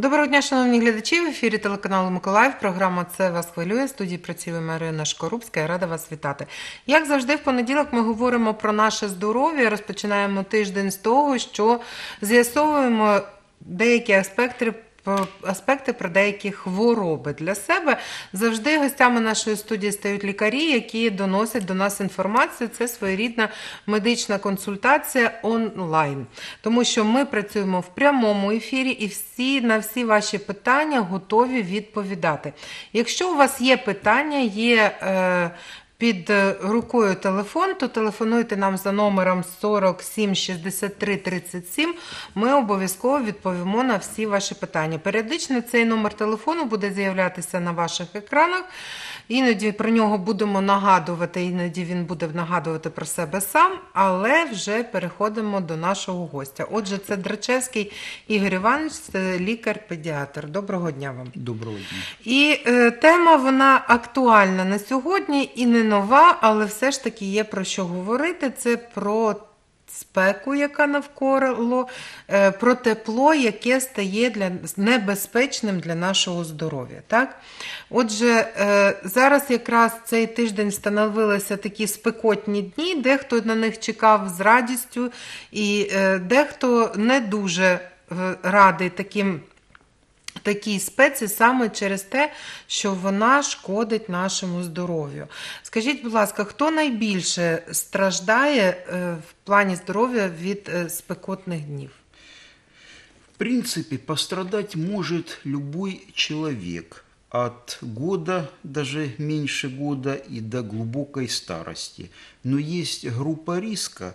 Доброго дня, шановні глядачі. В ефірі телеканалу Миколаїв. Програма Це вас хвилює. Студії працює Марина Шкорубська. Я рада вас вітати. Як завжди, в понеділок ми говоримо про наше здоров'я. Розпочинаємо тиждень з того, що з'ясовуємо деякі аспекти. Аспекти про деякі хвороби для себе завжди гостями нашої студії стають лікарі, які доносять до нас інформацію. Це своєрідна медична консультація онлайн, тому що ми працюємо в прямому ефірі і всі на всі ваші питання готові відповідати. Якщо у вас є питання, є е, під е, рукою телефон, то телефонуйте нам за номером 47 63 37. Ми обов'язково відповімо на всі ваші питання. Періодично цей номер телефону буде з'являтися на ваших екранах. Іноді про нього будемо нагадувати, іноді він буде нагадувати про себе сам, але вже переходимо до нашого гостя. Отже, це Драчевський Ігор Іванович, це лікар-педіатр. Доброго дня вам. Доброго дня. І е, тема вона актуальна на сьогодні і не нова, але все ж таки є про що говорити. Це про спеку, яка навколо, е, про тепло, яке стає для небезпечним для нашого здоров'я. Так? Отже, е, зараз якраз цей тиждень встановилися такі спекотні дні, дехто на них чекав з радістю, і е, дехто не дуже радий таким такій спеці саме через те, що вона шкодить нашому здоров'ю. Скажіть, будь ласка, хто найбільше страждає е, в плані здоров'я від е, спекотних днів? В принципе, пострадать может любой человек от года, даже меньше года и до глубокой старости. Но есть группа риска,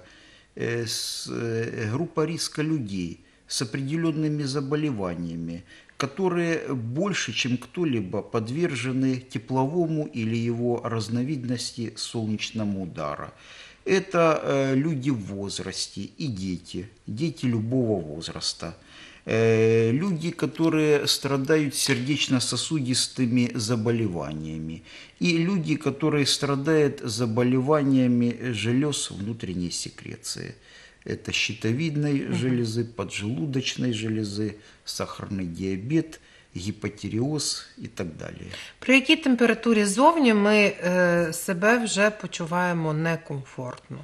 э, с- э, группа риска людей с определенными заболеваниями, которые больше, чем кто-либо подвержены тепловому или его разновидности солнечному удара. Это э, люди в возрасте и дети, дети любого возраста. Э, люди, которые страдают сердечно-сосудистыми заболеваниями. И люди, которые страдают заболеваниями желез внутренней секреции Это щитовидной железы, поджелудочной железы, сахарный диабет, гипотереоз и так далее. При якій температурі зовні ми е, себе вже почуваємо некомфортно?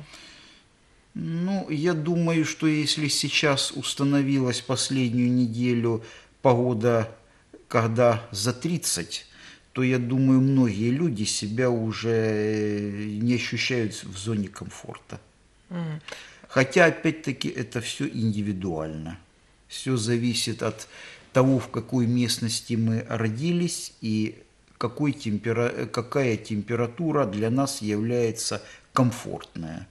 Ну, я думаю, что если сейчас установилась последнюю неделю погода, когда за 30, то я думаю, многие люди себя уже э, не ощущают в зоне комфорта. Хотя, опять-таки, это все индивидуально. Все зависит от того, в какой местности мы родились и какой темпера- какая температура для нас является комфортная.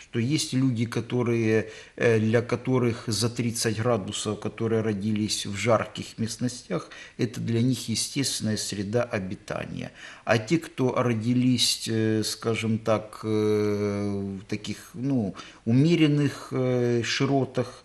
Что есть люди, которые, э, для которых за 30 градусов, которые родились в жарких местностях, это для них естественная среда обитания. А те, кто родились, э, скажем так, э, в таких ну, умеренных широтах,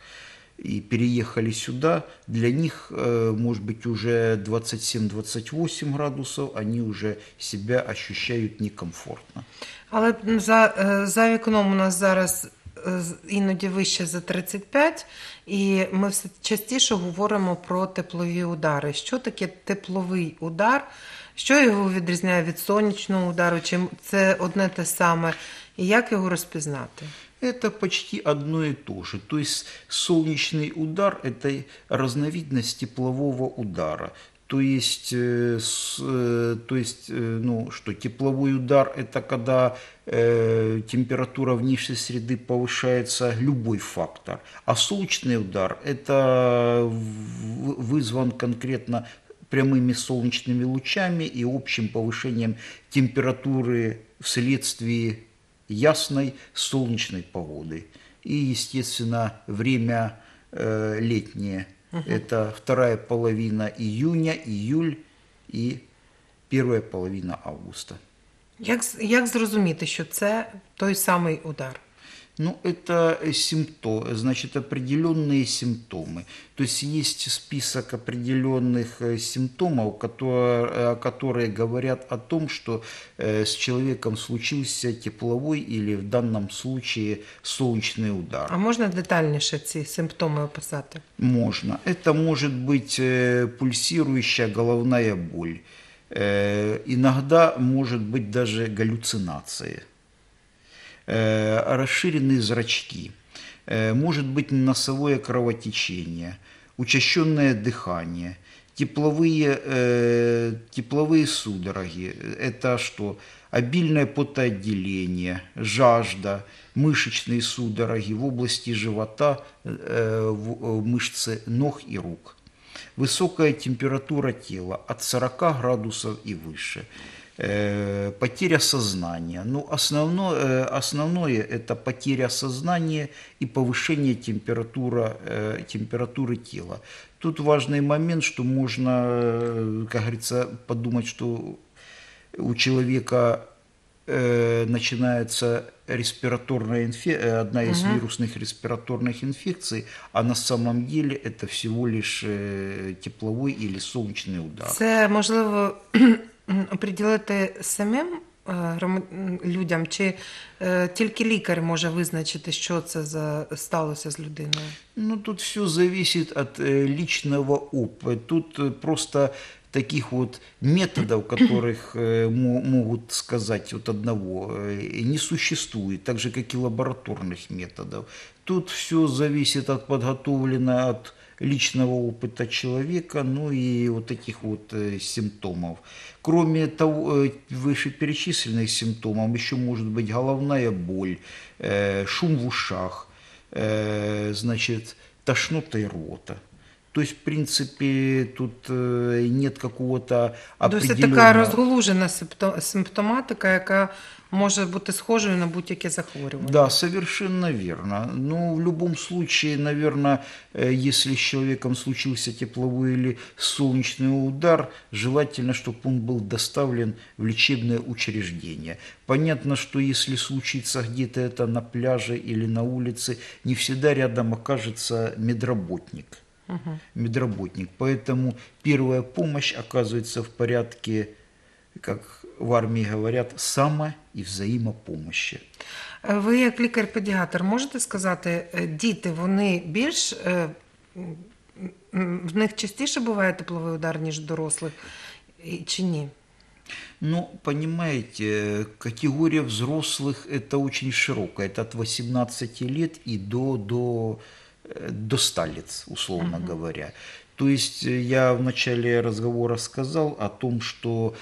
и переехали сюда, для них, э, может быть, уже 27-28 градусов, они уже себя ощущают некомфортно. Але за, е, за вікном у нас зараз е, з- іноді вище за 35, і ми все частіше говоримо про теплові удари. Що таке тепловий удар? Що його відрізняє від сонячного удару? Чи це одне те саме? І як його розпізнати? Это почти одно и то же. То есть солнечный удар – это разновидность теплового удара. То есть, э, э, то есть э, ну, что тепловой удар – это когда температура внешней среды повышается любой фактор. А солнечный удар – это вызван конкретно прямыми солнечными лучами и общим повышением температуры вследствие ясной солнечной погоды. И, естественно, время э, летнее. Это вторая половина июня, июль и первая половина августа. Як, як зрозуміти, що це той самий удар? Ну, это симптомы, значит, определенные симптомы. То есть есть список определенных э, симптомов, которые, э, которые говорят о том, что э, с человеком случился тепловой или в данном случае солнечный удар. А можна детальніше ці симптоми описати? Можно. Это может быть пульсирующая головная боль. Иногда может быть даже галлюцинации. Э, Расширенные зрачки. Э, Может быть носовое кровотечение, учащенное дыхание, тепловые, э, тепловые судороги. Это что? Обильное потоотделение, жажда, мышечные судороги в области живота, в- мышцы ног и рук. Высокая температура тела от 40 градусов и выше. Э, Потеря сознания. Ну, основное, э, основное это потеря сознания и повышение температура, э, температуры тела. Тут важный момент, что можно, как говорится, подумать, что у человека начинается респираторная инфекция, одна из вирусных респираторных инфекций, а на самом деле это всего лишь тепловой или солнечный удар. Це можливо оприділити самим е, громад- людям, чи е, тільки лікар може визначити, що це за сталося з людиною? Ну, тут все зависит от э, личного опыта. Тут э, просто таких вот методов, которых э, мо- могут сказать вот одного, э, не существует, так же, как и лабораторных методов. Тут все зависит от подготовленного, от личного опыта человека, ну и вот таких вот э, симптомов. Кроме того, э, вышеперечисленных симптомов, еще может быть головная боль, э, шум в ушах, значит, тошнота и рвота. То есть, в принципе, тут э, нет какого-то Досить определенного... така розголужена симпто- симптоматика, яка може бути схожою на будь-яке захворювання. Да, совершенно верно. Но в любом случае, наверное, э, если с человеком случился тепловой или солнечный удар, желательно, чтобы он был доставлен в лечебное учреждение. Понятно, что если случится где-то это на пляже или на улице, не всегда рядом окажется медработник Медработник. Поэтому первая помощь оказывается в порядке, как в армии говорят, само- и взаимопомощи. Е, Ви, як лікар-педіатр, можете сказати, е, діти вони більш е, м, м, в них частіше буває тепловий удар, ніж в дорослих, І- чи ні? Ну, понимаете, категория взрослых это очень широкая. Это от 18 лет и до, до, э, до 100 лет, условно говоря. То есть э, я в начале разговора сказал о том, что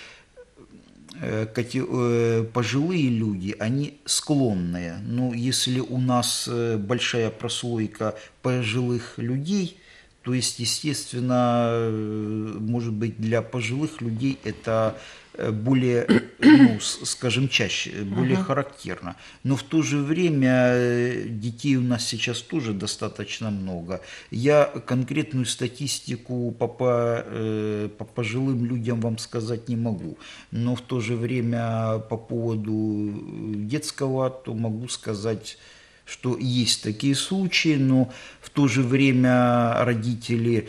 э, э, пожилые люди, они склонные. Но если у нас э, большая прослойка пожилых людей, то есть, естественно, э, может быть, для пожилых людей это э, более, ну, с- скажем, чаще, э, более характерно. Но в то же время э, детей у нас сейчас тоже достаточно много. Я конкретную статистику по, по, э, по пожилым людям вам сказать не могу. Но в то же время по поводу э, детского, то могу сказать что есть такие случаи, но в то же время родители,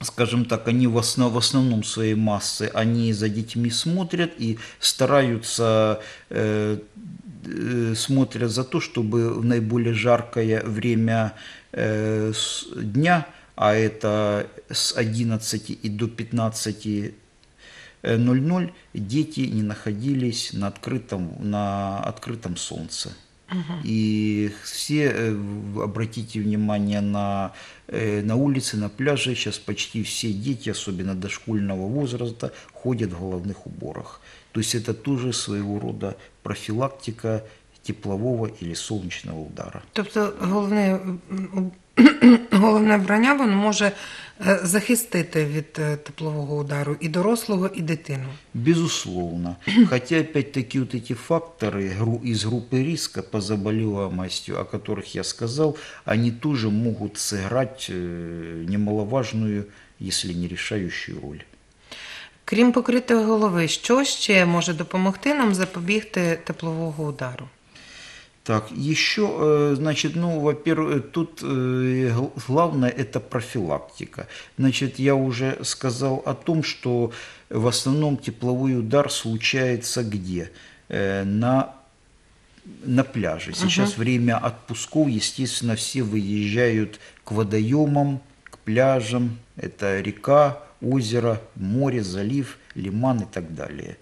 скажем так, они в, основ, в основном своей массы, они за детьми смотрят и стараются, э, э, смотрят за то, чтобы в наиболее жаркое время э, с- дня, а это с 11 и до 15 00 дети не находились на открытом, на открытом солнце. И все, э, обратите внимание на, э, на улице, на пляже, сейчас почти все дети, особенно дошкольного возраста, ходят в головных уборах. То есть это тоже своего рода профилактика теплового или солнечного удара. Тобто головне, м, головне вбрання воно може е, захистити від е, теплового удару і дорослого, і дитину. Безусловно. Хотя, опять-таки, вот эти факторы гру- из группы риска по заболеваемости, о которых я сказал, они тоже могут сыграть э, немаловажную, если не решающую роль. Крім покритої голови, що ще може допомогти нам запобігти теплового удару? Так, еще, э, значит, ну, во-первых, тут э, гл- главное это профилактика. Значит, я уже сказал о том, что в основном тепловой удар случается где? Э, На на пляже. Сейчас время отпусков, естественно, все выезжают к водоемам, к пляжам. Это река, озеро, море, залив, лиман и так далее.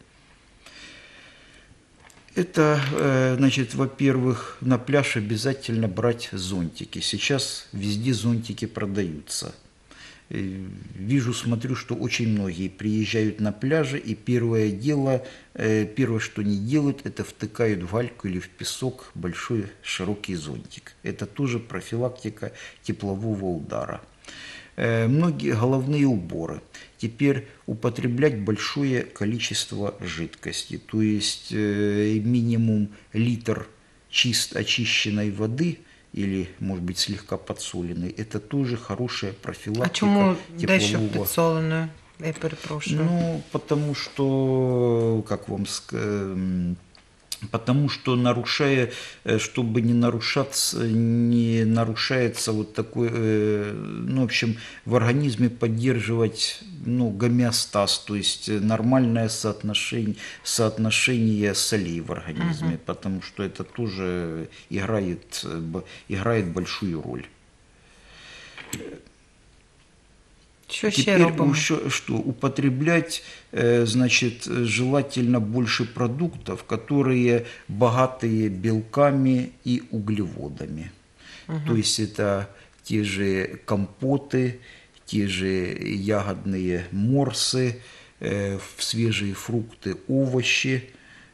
Это, э, значит, во-первых, на пляж обязательно брать зонтики. Сейчас везде зонтики продаются. Э, Вижу, смотрю, что очень многие приезжают на пляжи, и первое дело, э, первое, что они делают, это втыкают в гальку или в песок большой широкий зонтик. Это тоже профилактика теплового удара. Многие головные уборы. Теперь употреблять большое количество жидкости, то есть э, минимум литр чист очищенной воды или, может быть, слегка подсоленной. Это тоже хорошая профилактика А дещо теплового підсоленою? Я перепрошую. ну, потому что, как вам сказать, потому что нарушая, э, чтобы не нарушаться, не нарушается вот такой, э, ну, в общем, в организме поддерживать, ну, гомеостаз, то есть э, нормальное соотношение, соотношение солей в организме, потому что это тоже играет, играет большую роль. Що ще Теперь робимо? еще что употреблять, э, значит, желательно больше продуктов, которые богатые белками и углеводами. То есть это те же компоты, те же ягодные морсы, э, свежие фрукты, овощи,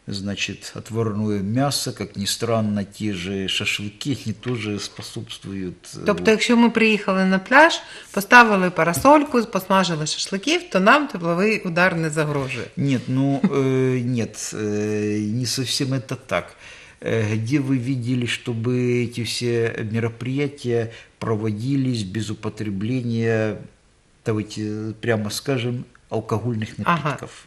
значит, отварное мясо, как ни странно, те же шашлыки, они тоже способствуют. э, Тобто, якщо ми приїхали на пляж, поставили парасольку, посмажили шашликів, то нам тепловий удар не загрожує. Нет, ну э, нет, э, не совсем это так. Э, Где вы видели, чтобы эти все мероприятия проводились без употребления, давайте прямо скажем, алкогольных Ага. напитков? А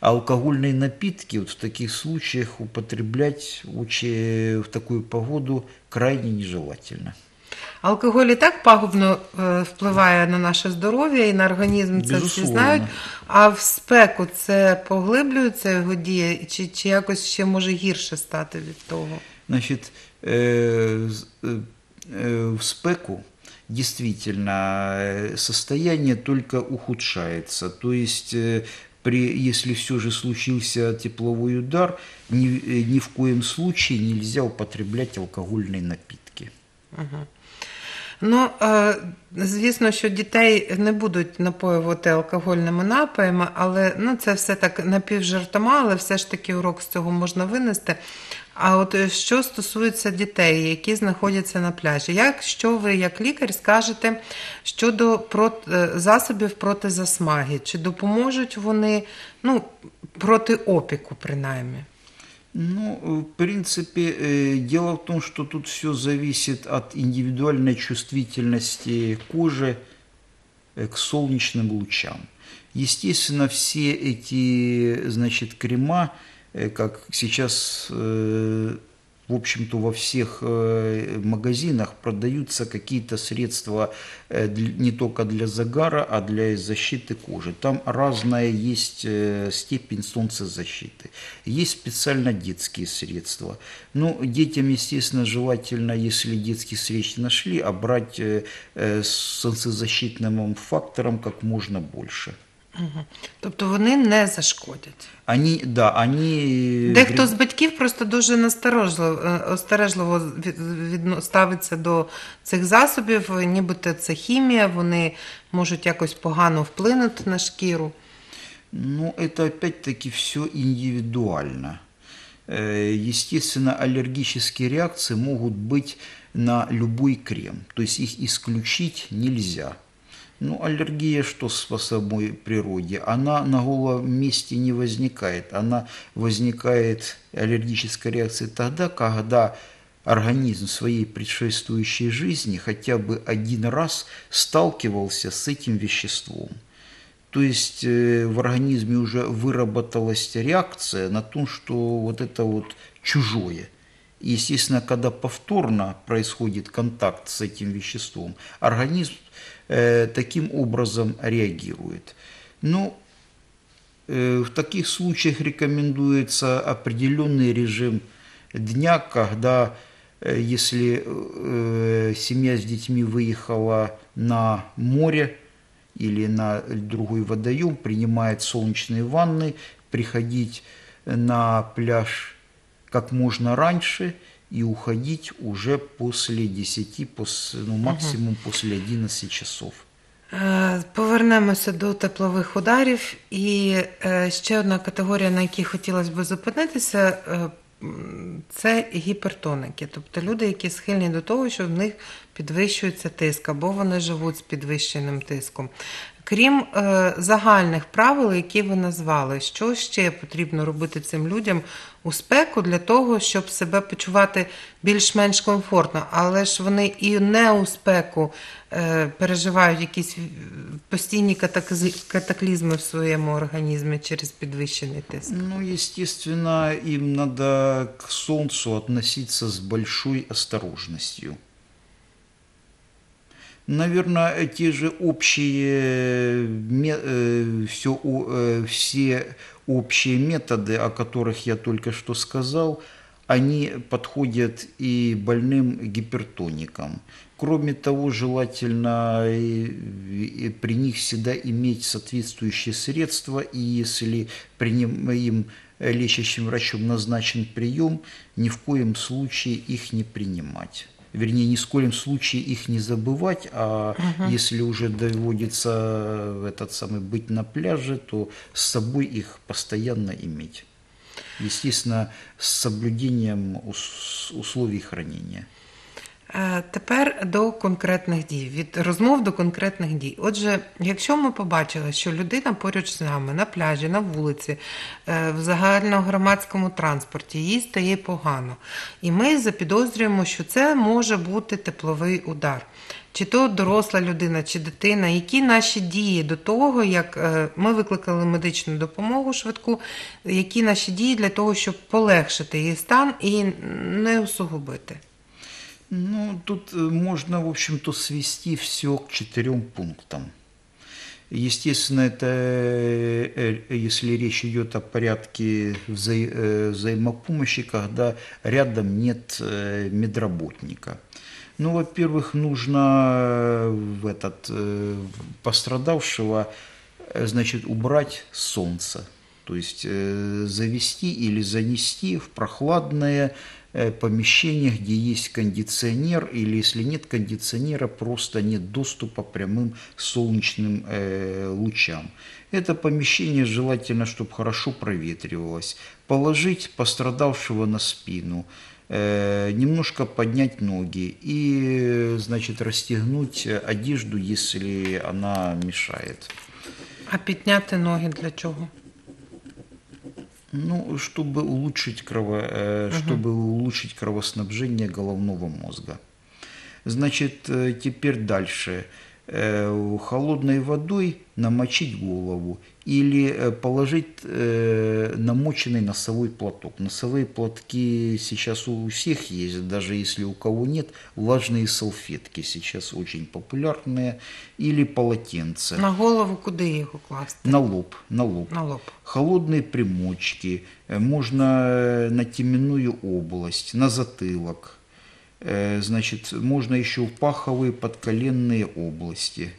алкогольные напитки вот в таких случаях употреблять учи- в такую погоду крайне нежелательно. Алкоголь і так пагубно е, впливає на наше здоров'я і на організм, це всі Безусловно. знають. А в спеку це поглиблюється його дія, чи, чи якось ще може гірше стати від того? Значит, э, з- э, э, в спеку действительно э, состояние только ухудшается. То есть, э, при, если все же случился тепловой удар, ни, э, ни в коем случае нельзя употреблять алкогольные напитки. Ну, е, звісно, що дітей не будуть напоювати алкогольними напоями, але ну, це все так напівжартома, але все ж таки урок з цього можна винести. А от е, що стосується дітей, які знаходяться на пляжі, як що ви, як лікар, скажете щодо прот- е, засобів проти засмаги? Чи допоможуть вони ну, проти опіку, принаймні? Ну, э, в принципе, э, дело в том, что тут все зависит от индивидуальной чувствительности кожи э, к солнечным лучам. Естественно, все эти, значит, крема, э, как сейчас, э, в общем-то, во всех э, магазинах продаются какие-то средства э, не только для загара, а для защиты кожи. Там разная есть э, степень солнцезащиты. Есть специально детские средства. Ну, детям, естественно, желательно, если детские средства нашли, а брать э, э, солнцезащитным фактором как можно больше. Угу. Тобто вони не зашкодять. Они, да, они... Дехто з батьків просто дуже насторожливо е, остережливо від- відно- ставиться до цих засобів, нібито це хімія, вони можуть якось погано вплинути на шкіру. Ну, это опять-таки все индивидуально. Э, Естественно, аллергические реакции могут быть на любой крем, то есть их исключить нельзя. Ну, аллергия что по самой природе? Она на голом месте не возникает. Она возникает, аллергическая реакция, тогда, когда организм в своей предшествующей жизни хотя бы один раз сталкивался с этим веществом. То есть э, в организме уже выработалась реакция на то, что вот это вот чужое. Естественно, когда повторно происходит контакт с этим веществом, организм э, таким образом реагирует. Ну, э, в таких случаях рекомендуется определенный режим дня, когда э, если семья с детьми выехала на море или на другой водоем, принимает солнечные ванны, приходить на пляж как можно раньше и уходить уже после 10, пос- ну, максимум после 11 часов. Е, Повернемося до теплових ударів. І е, ще одна категорія, на якій хотілося б зупинитися, е, це гіпертоники, тобто люди, які схильні до того, що в них підвищується тиск, або вони живуть з підвищеним тиском. Крім е, загальних правил, які ви назвали, що ще потрібно робити цим людям у спеку для того, щоб себе почувати більш-менш комфортно, але ж вони і не у спеку е, переживають якісь постійні катаклізми в своєму організмі через підвищений тиск. Ну, естественно, им надо к Солнцу относиться с большой осторожностью. Наверное, те же общие, э, всё о- э, все общие методы, о которых я только что сказал, они подходят и больным гипертоникам. Кроме того, желательно при них всегда иметь соответствующие средства, и если при им лечащим врачом назначен прием, ни в коем случае их не принимать. Вернее, ни в коем случае их не забывать, а если уже доводится этот самый быть на пляже, то с собой их постоянно иметь. Естественно, с соблюдением ус- условий хранения. Е, Тепер до конкретних дій, від розмов до конкретних дій. Отже, якщо ми побачили, що людина поруч з нами на пляжі, на вулиці, е, в загальногромадському транспорті, їй стає погано, і ми запідозрюємо, що це може бути тепловий удар. Чи то доросла людина, чи дитина, які наші дії до того, як е, ми викликали медичну допомогу швидку, які наші дії для того, щоб полегшити її стан і не усугубити? Ну, тут э, можно, в общем-то, свести все к четырем пунктам. Естественно, это э, э, если речь идет о порядке э, взаимопомощи, когда рядом нет медработника. Ну, во-первых, нужно в этот пострадавшего, значит, убрать солнце, то есть завести или занести в прохладное э, помещение, где есть кондиционер, или если нет кондиционера, просто нет доступа прямым солнечным э, лучам. Это помещение желательно, чтобы хорошо проветривалось. Положить пострадавшего на спину, э, немножко поднять ноги и, значит, расстегнуть одежду, если она мешает. А підняти ноги для чого? Ну, чтобы улучшить, крово, э, чтобы улучшить кровоснабжение головного мозга. Значит, э, теперь дальше. Э, Холодной водой намочить голову или э, положить э, намоченный носовой платок. Носовые платки сейчас у всех есть, даже если у кого нет. Влажные салфетки сейчас очень популярные. Или полотенце. На голову куди його класти? На лоб, на лоб. На лоб. Холодные примочки, э, можно на теменную область, на затылок. Значит, можно еще в паховые подколенные области.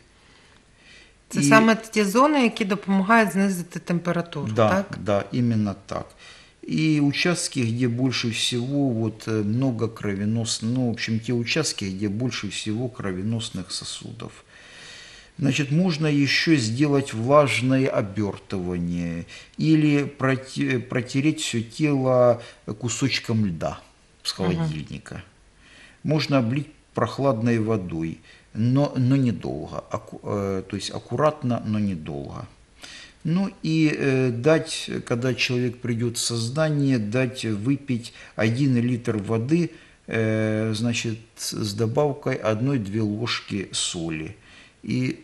Це І- саме ті зони, які допомагають знизити температуру, Да, так? да, именно так. И участки, где больше всего вот э, много кровеносных, ну, в общем, те участки, где больше всего кровеносных сосудов. Значит, можно еще сделать влажное обертывание или проте- протереть все тело кусочком льда с холодильника. Можно облить прохладной водой, но, но недолго. Аку- э, то есть аккуратно, но недолго. Ну и э, дать, когда человек придет в сознание, дать выпить 1 литр воды, э, значит, с добавкой 1-2 ложки соли. И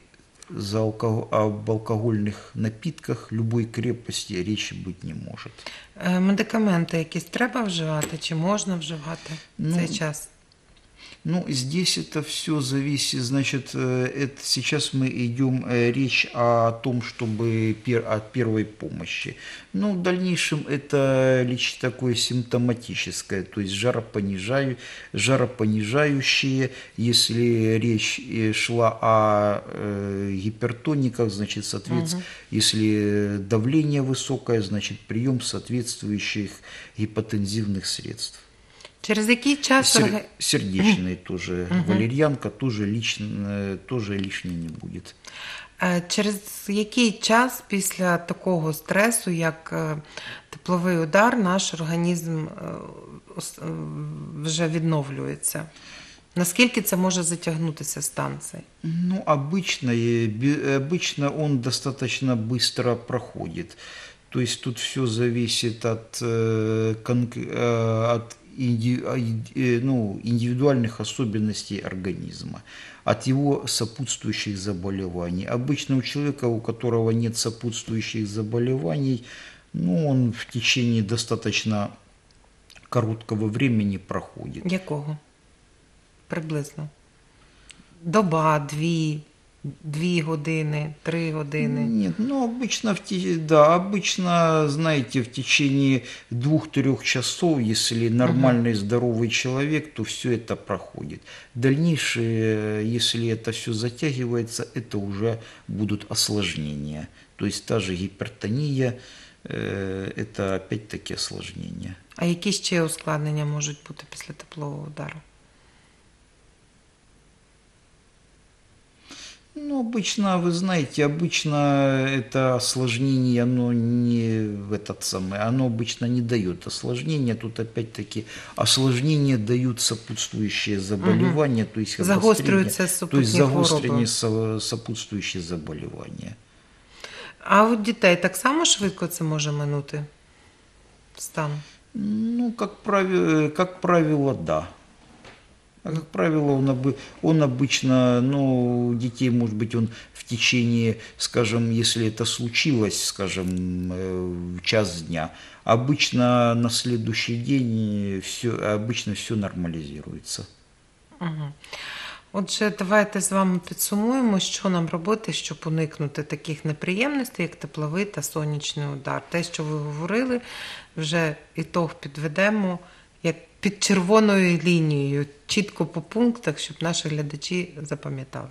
за алко- об алкогольных напитках любой крепости речи быть не может. Е, Медикаменти якісь треба вживати чи можна вживати в Ну, цей час? Ну, здесь это все зависит, значит, э, это сейчас мы идем э, речь о том, чтобы пер, о первой помощи. Ну, в дальнейшем это лишь такое симптоматическое, то есть жаропонижаю, жаропонижающие, если речь э, шла о э, гипертониках, значит, соответственно, если давление высокое, значит, прием соответствующих гипотензивных средств. Через який час Сер- орга- сердечный тоже, валерьянка тоже, лично, тоже лишней не будет. Е, Через який час після такого стресу, як е, тепловий удар, наш організм е, ос- е, вже відновлюється? Наскільки це може затягнутися стан цей? Ну, обычно, э, бе- обычно он достаточно быстро проходит. То есть тут все зависит от, э, конк- э, от инди- а, э, ну, индивидуальных особенностей организма, от его сопутствующих заболеваний. Обычно у человека, у которого нет сопутствующих заболеваний, ну, он в течение достаточно короткого времени проходит. Якого? Приблизно. Доба, дві, дві години, три години. Нет, ну обычно, в те- да, обычно, знаете, в течение двух-трех часов, если нормальный здоровый человек, то все это проходит. Дальнейшее, если это все затягивается, это уже будут осложнения. То есть та же гипертония, э, это опять-таки осложнения. А які ще ускладнення можуть бути після теплового удару? Ну, обычно, вы знаете, обычно это осложнение, оно не в этот самый, оно обычно не дает осложнения. Тут опять-таки осложнения дают сопутствующие заболевания, то есть обострение, то есть со- сопутствующие заболевания. А у дітей так само швидко це може минути стан? Ну, как правило, как правило, да. А как правило, он, обы- он обычно, ну, у детей, может быть, он в течение, скажем, если это случилось, скажем, э, в час дня, обычно на следующий день все, обычно все нормализируется. Угу. Отже, давайте з вами підсумуємо, що нам робити, щоб уникнути таких неприємностей, як тепловий та сонячний удар. Те, що ви говорили, вже ітог підведемо як під червоною лінією, чітко по пунктах, щоб наші глядачі запам'ятали.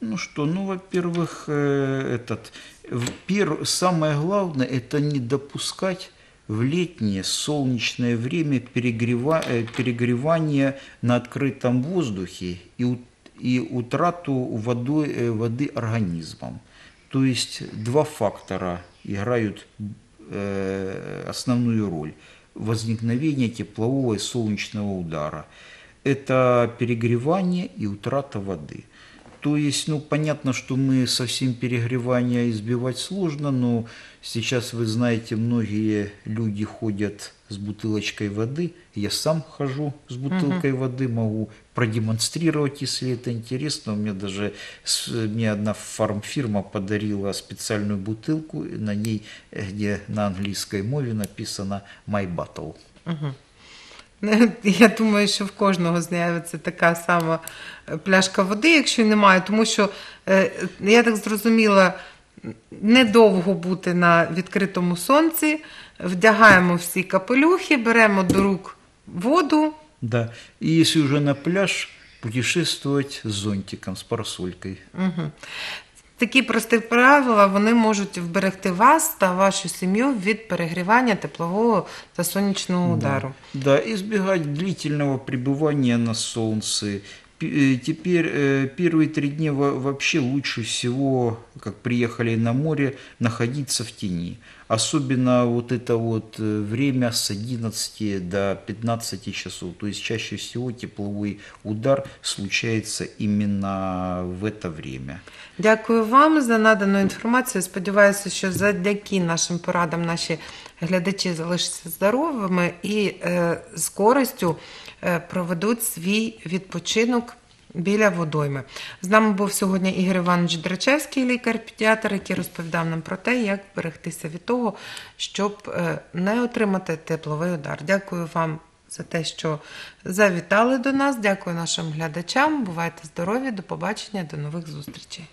Ну что, ну, во-первых, э, этот, в пер- самое главное это не допускать в летнее солнечное время перегрева- э, перегревания на открытом воздухе и, у- и утрату водой, э, воды организмом. То есть два фактора играют э, основную роль возникновения теплового и солнечного удара. Это перегревание и утрата воды. То есть, ну, понятно, что мы совсем перегревания избивать сложно, но сейчас, вы знаете, многие люди ходят с бутылочкой воды. Я сам хожу с бутылкой воды, могу продемонстрировать, если это интересно. У меня даже с- мне одна фармфирма подарила специальную бутылку, и на ней, э, где на английской мове написано «My Battle». Ну, Я думаю, що в кожного з'явиться така сама е, пляшка води, якщо немає, тому що е, я так зрозуміла, недовго бути на відкритому сонці, вдягаємо всі капелюхи, беремо до рук воду. Да. И если уже на пляж, путешествовать с зонтиком, с парасолькой. Угу. Такі прості правила вони можуть вберегти вас та вашу сім'ю від перегрівання теплового та сонячного удару. Да, избегать длительного пребывания на солнце. П- э, Теперь э, первые три дня во- вообще лучше всего, как приехали на море, находиться в тени. Особенно вот это вот э, время с 11 до 15 часов. То есть чаще всего тепловой удар случается именно в это время. Дякую вам за надану інформацію. Сподіваюся, що завдяки нашим порадам наші глядачі залишаться здоровими і е, з користю е, Проведуть свій відпочинок біля водойми. З нами був сьогодні Ігор Іванович Драчевський, лікар-педіатр, який розповідав нам про те, як берегтися від того, щоб е, не отримати тепловий удар. Дякую вам за те, що завітали до нас. Дякую нашим глядачам. Бувайте здорові, до побачення, до нових зустрічей.